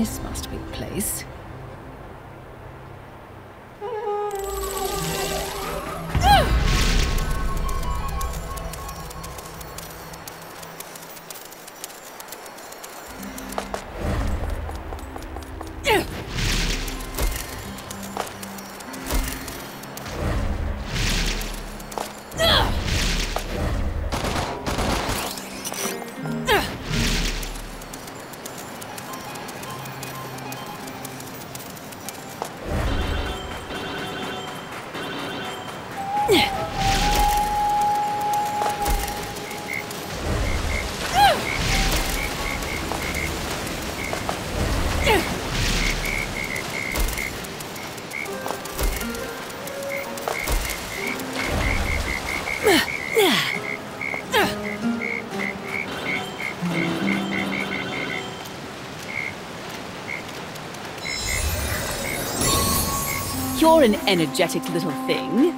this must You're an energetic little thing.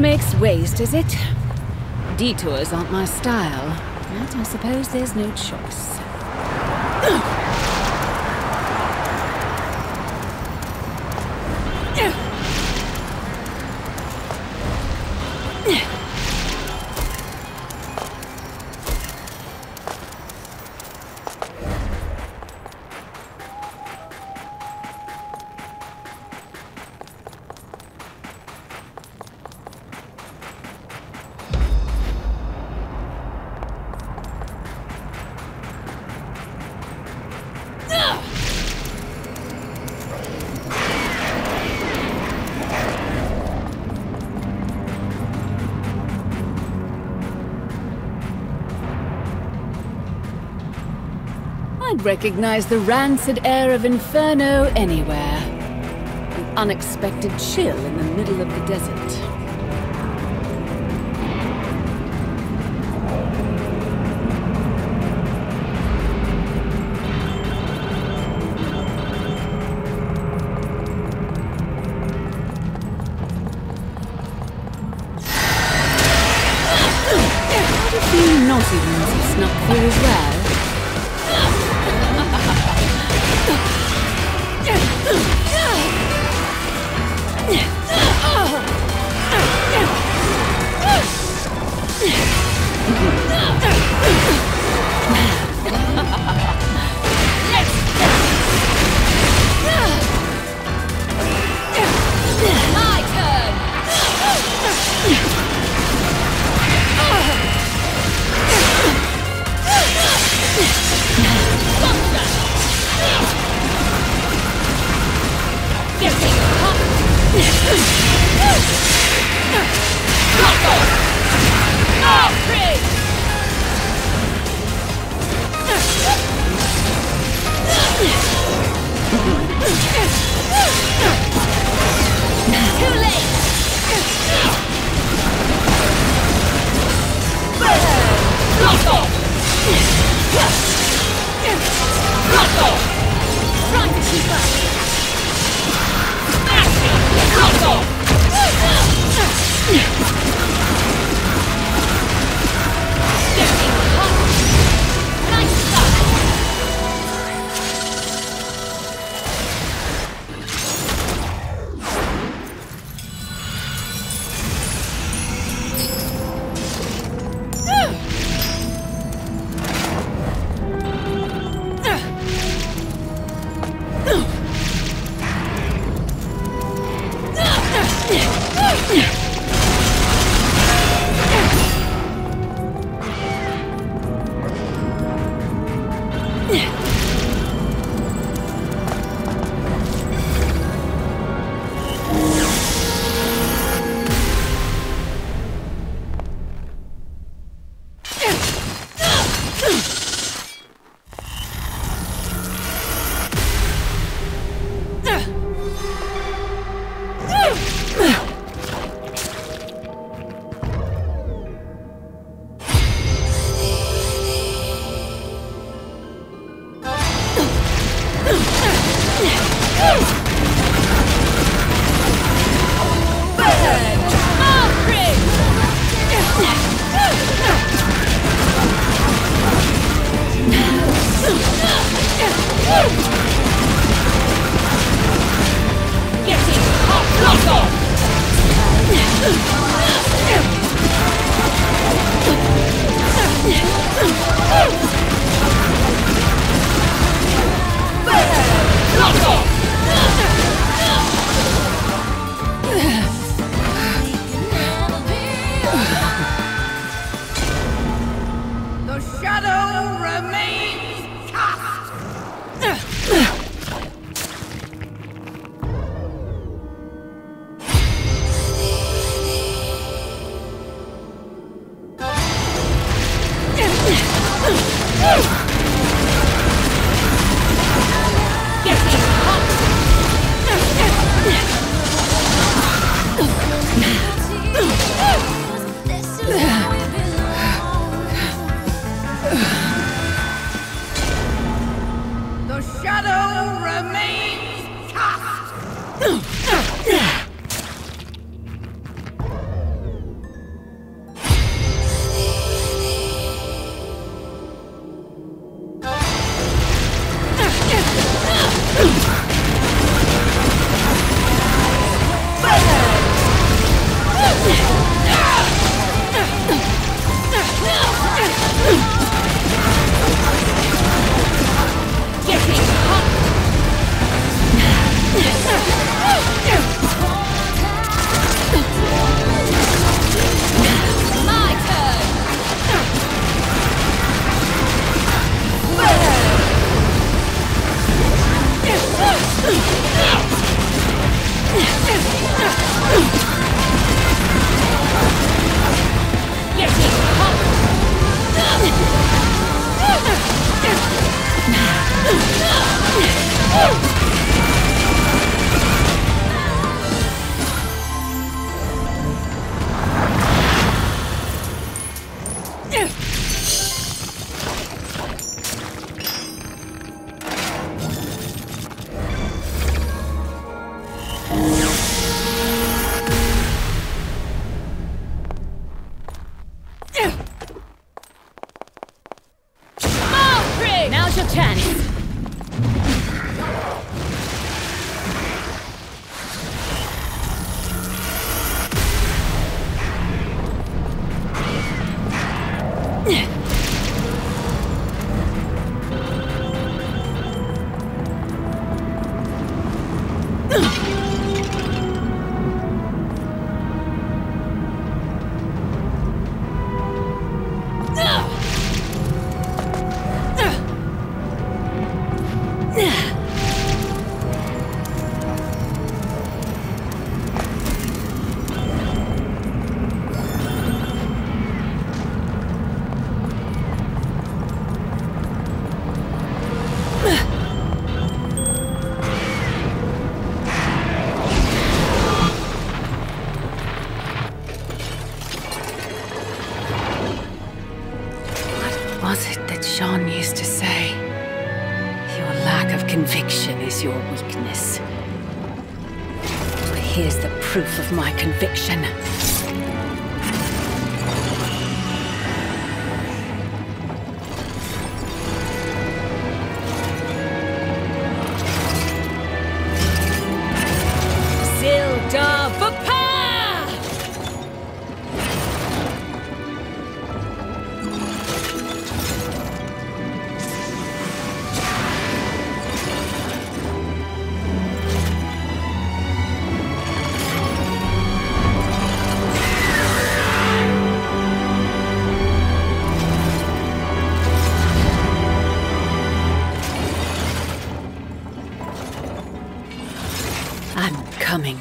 Makes waste, is it? Detours aren't my style, but I suppose there's no choice. recognize the rancid air of Inferno anywhere. An unexpected chill in the middle of the desert.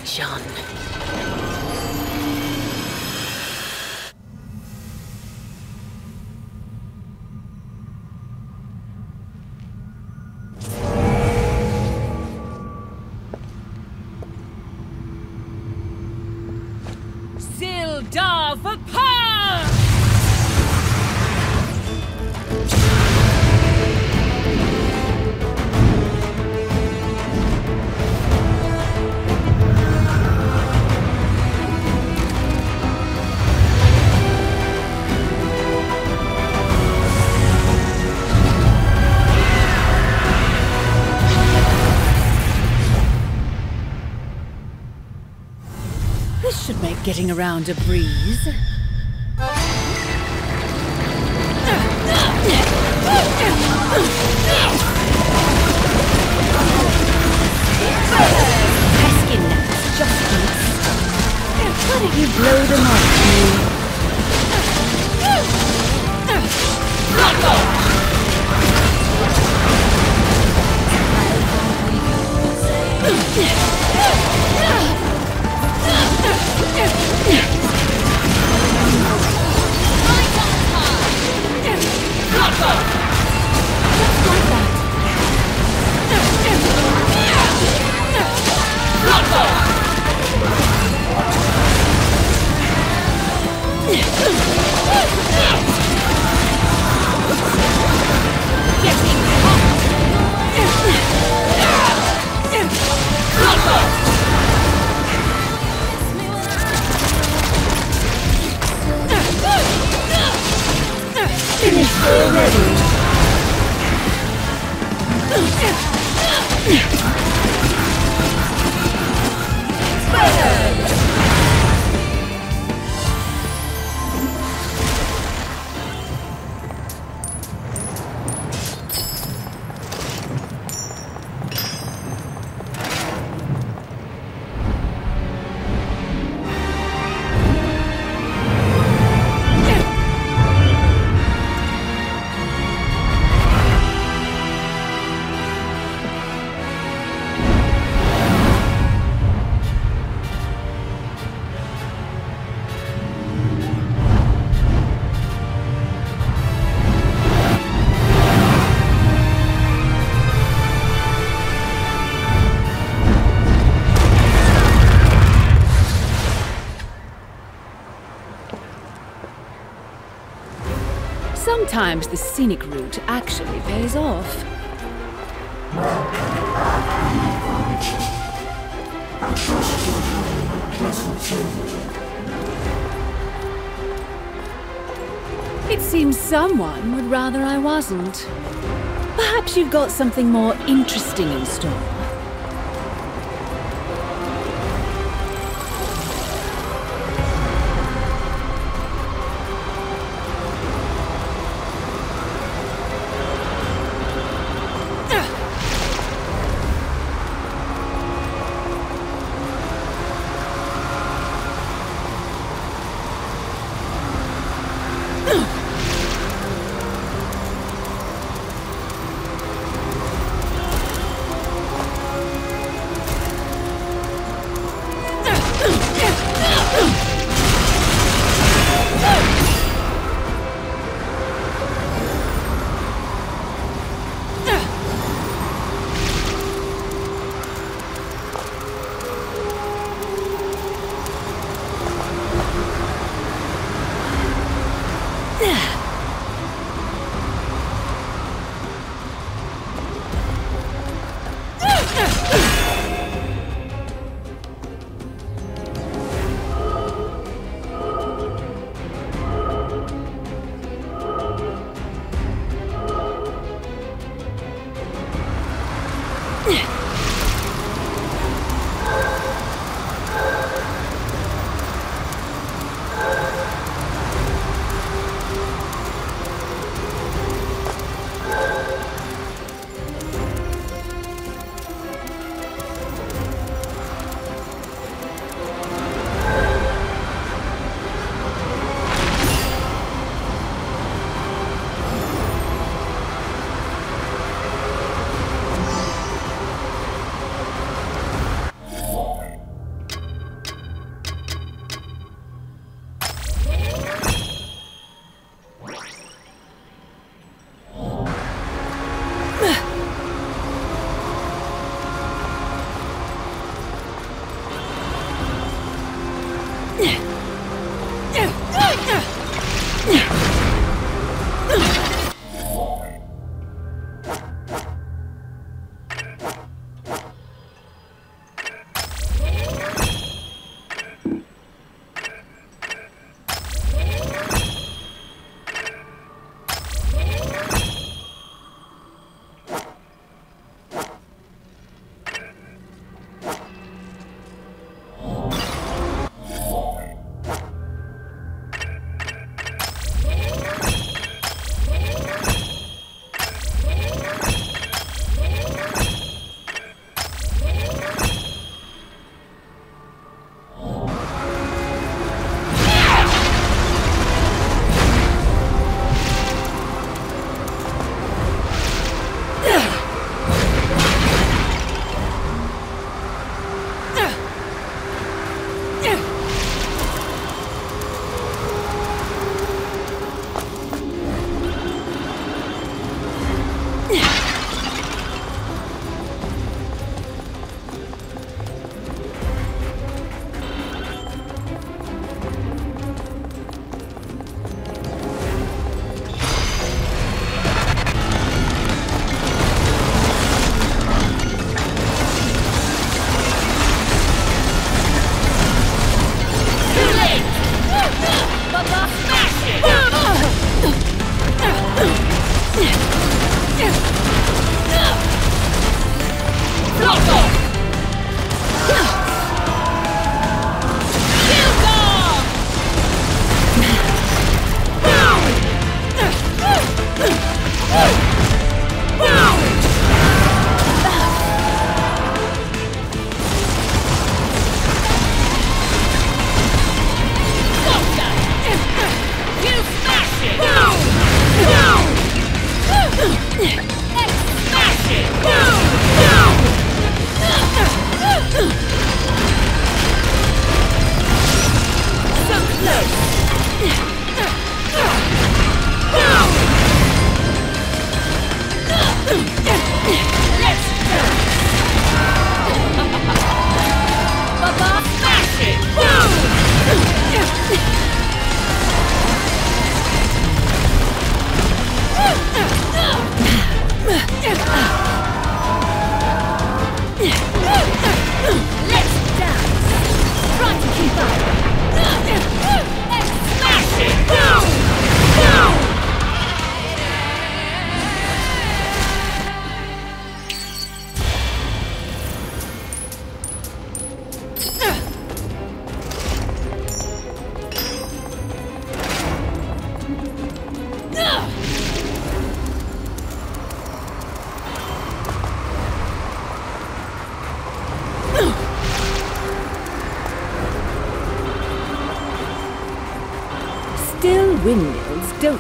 Jean. Sildar Vapar! This getting around a breeze. Peskin just beats. Why don't you blow them off me? Let's go! finished already! Fire! Sometimes the scenic route actually pays off. It seems someone would rather I wasn't. Perhaps you've got something more interesting in store.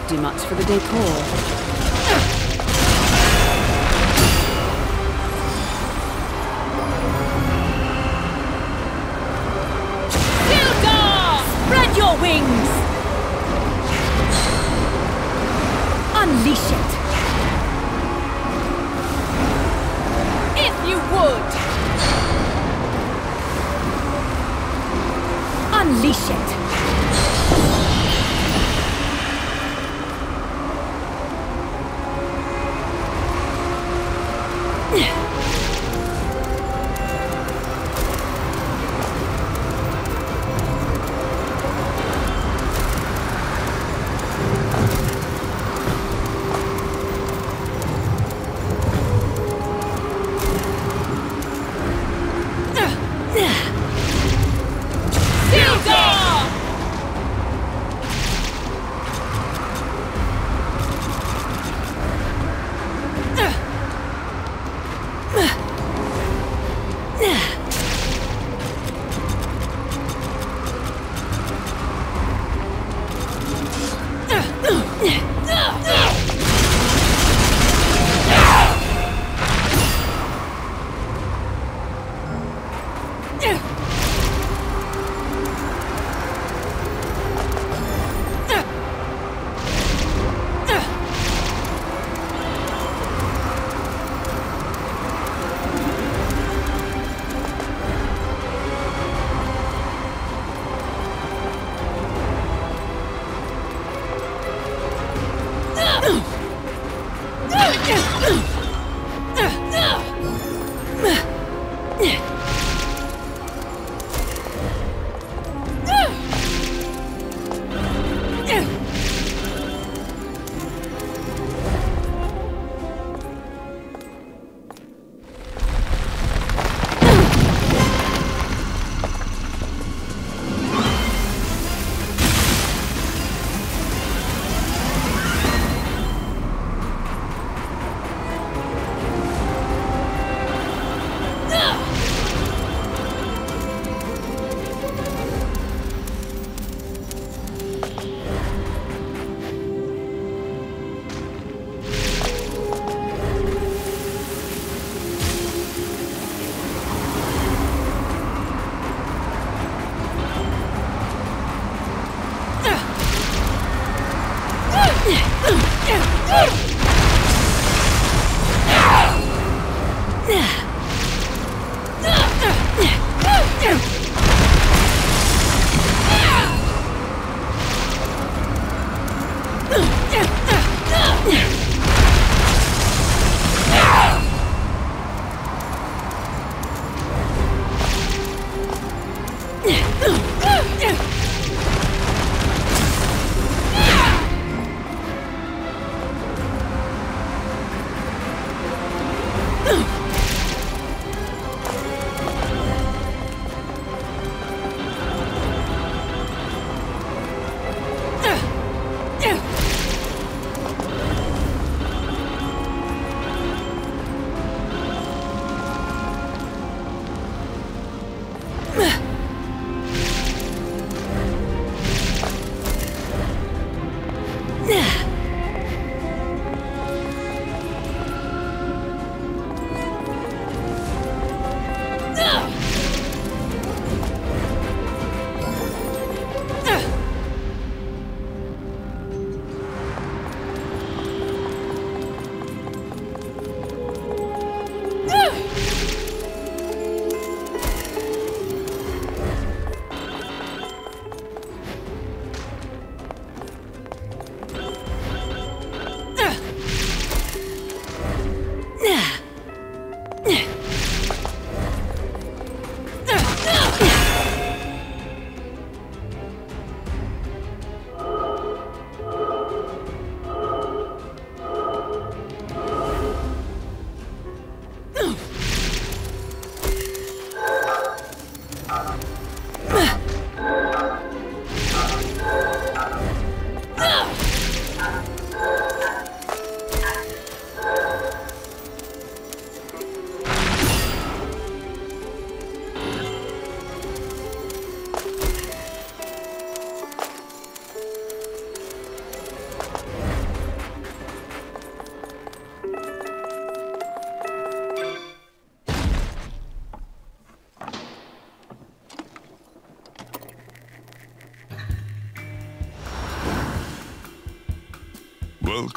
Do much for the decor.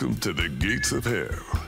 Welcome to the gates of hell.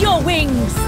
Your wings!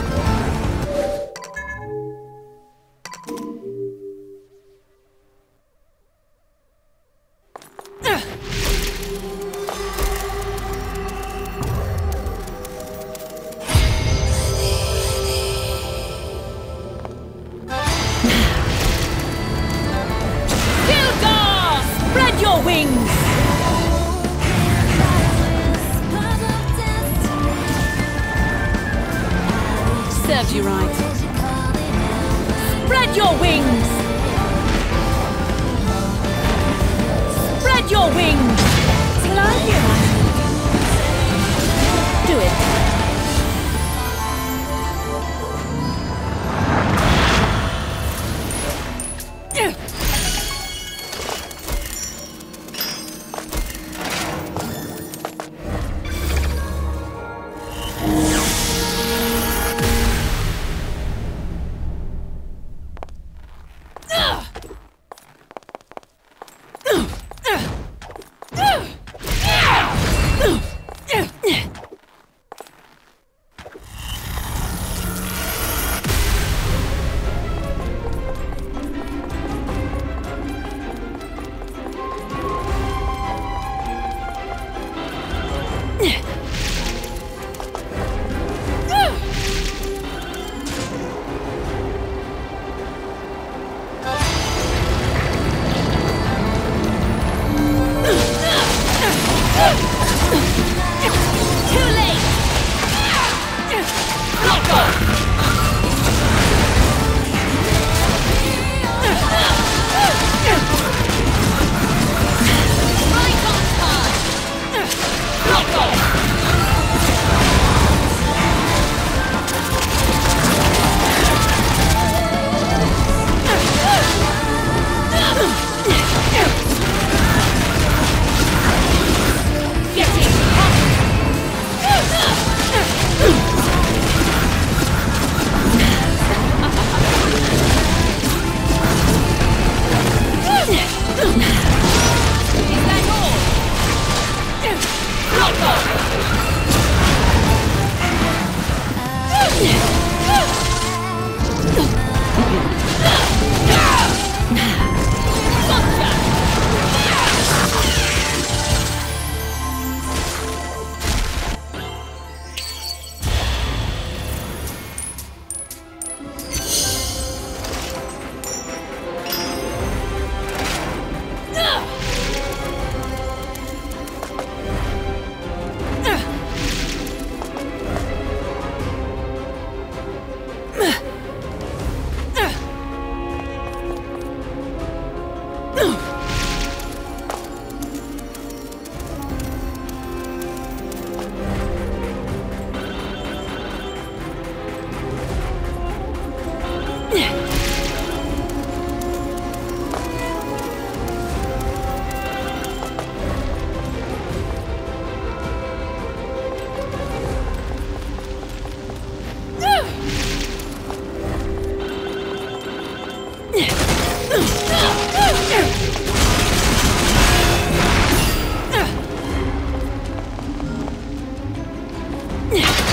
Yeah.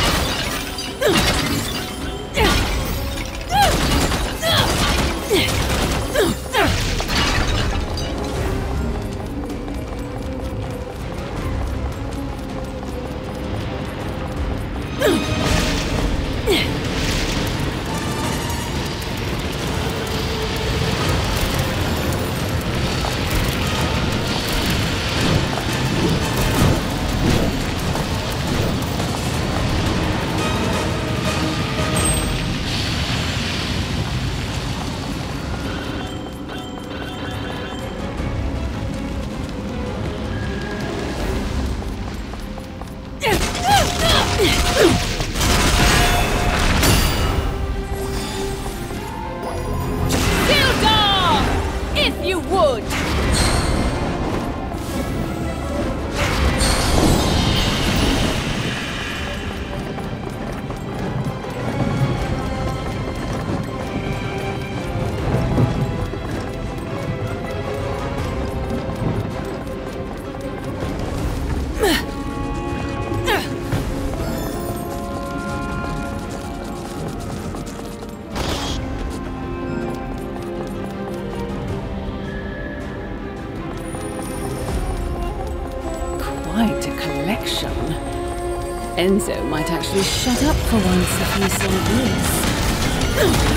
Enzo might actually shut up for once if he saw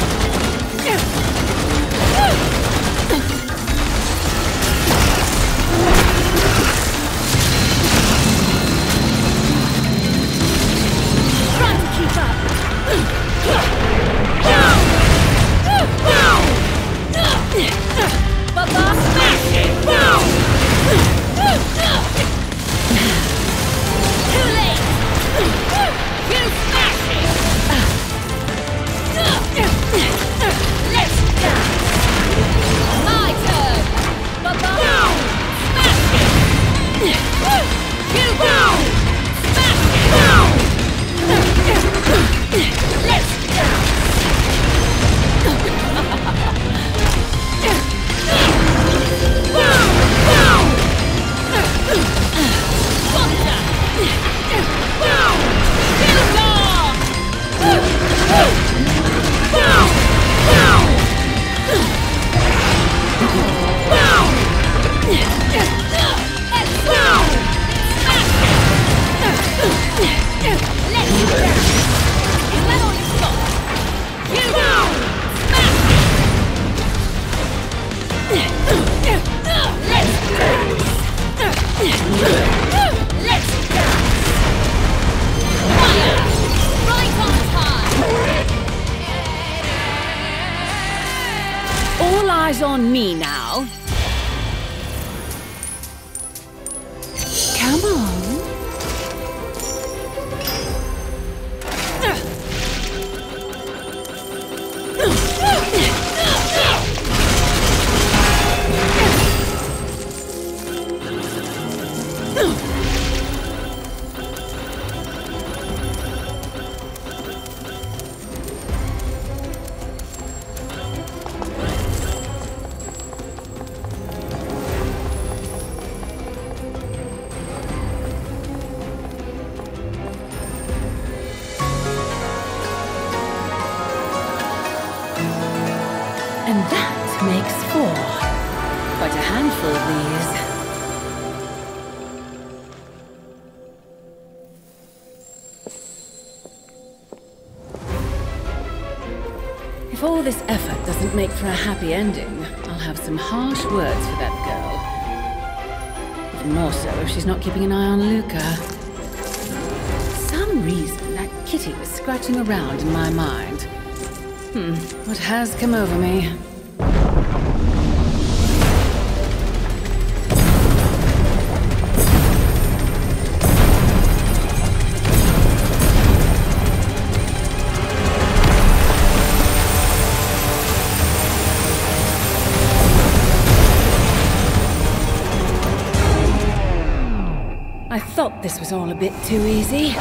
this. And that makes four. Quite a handful of these. If all this effort doesn't make for a happy ending, I'll have some harsh words for that girl. Even more so if she's not keeping an eye on Luka. For some reason, that kitty was scratching around in my mind. Hmm, what has come over me? I thought this was all a bit too easy.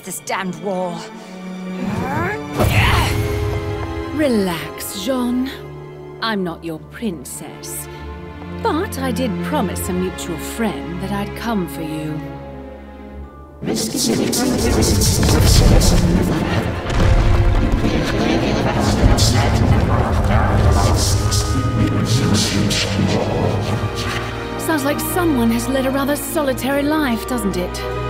against this damned wall. Relax, Jeanne. I'm not your princess. But I did promise a mutual friend that I'd come for you. Sounds like someone has led a rather solitary life, doesn't it?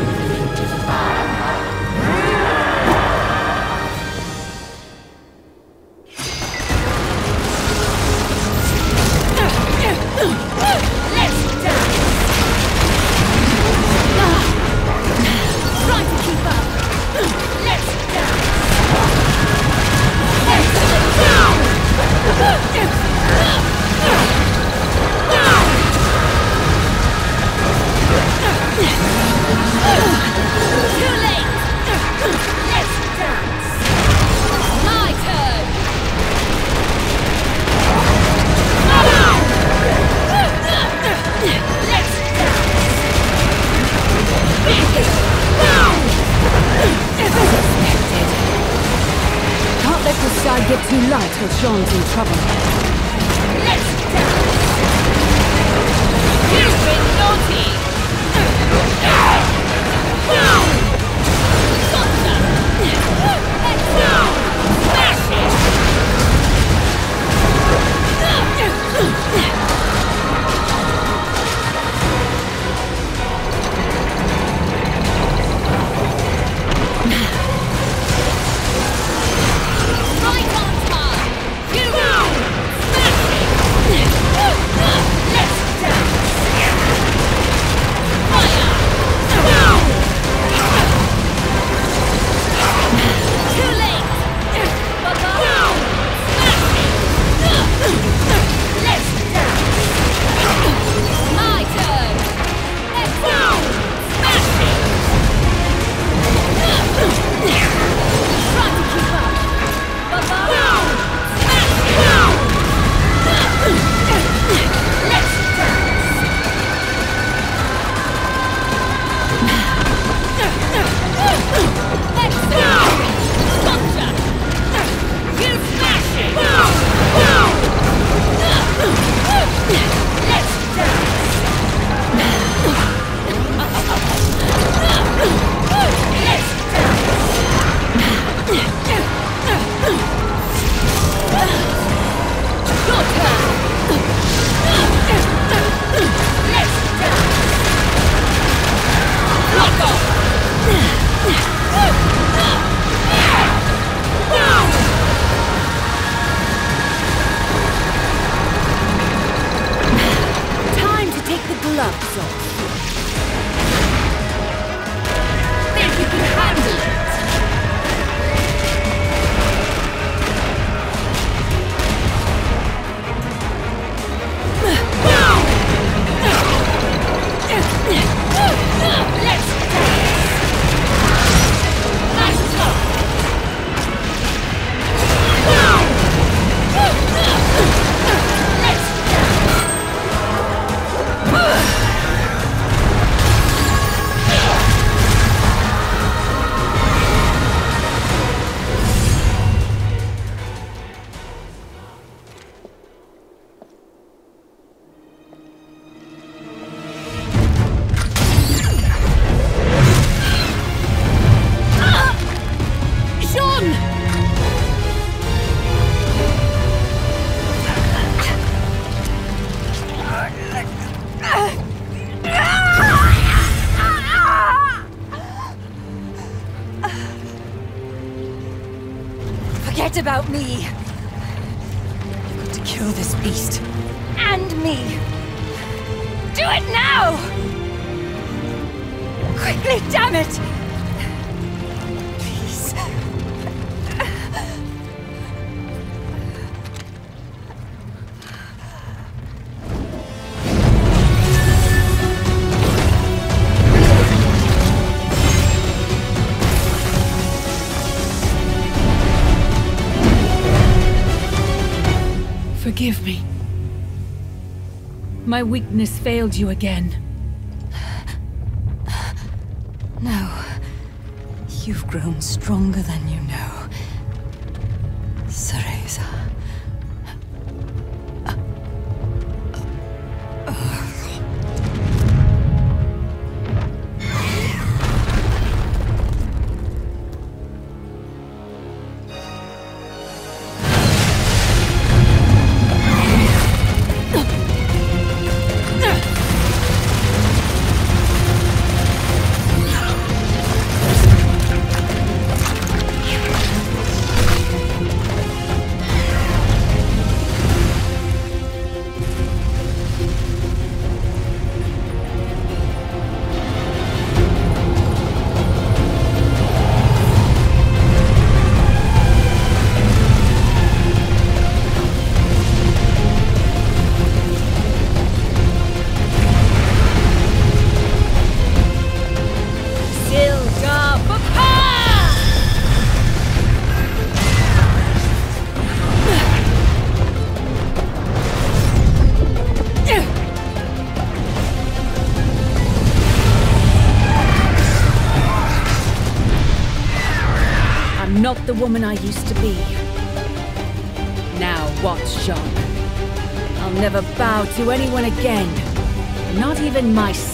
My weakness failed you again. No. You've grown stronger than you know. Cereza. Silga woman I used to be. Now watch, Jeanne. I'll never bow to anyone again. Not even myself.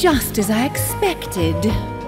Just as I expected.